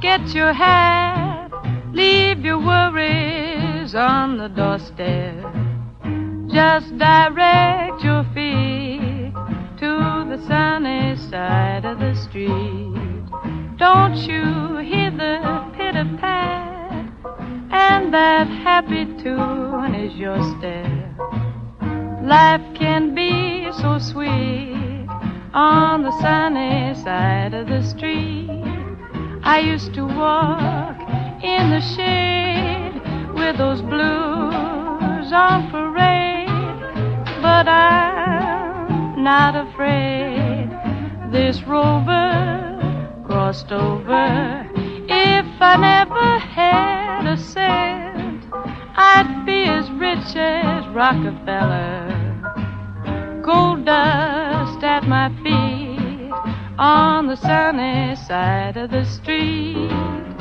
Get your hat, leave your worries on the doorstep. Just direct your feet to the sunny side of the street. Don't you hear the pitter pat? And that happy tune is your step. Life can be so sweet on the sunny side of the street. I used to walk in the shade with those blues on parade, but I'm not afraid. This rover crossed over. If I never had a cent, I'd be as rich as Rockefeller. Gold dust at my feet on the sunny side of the street.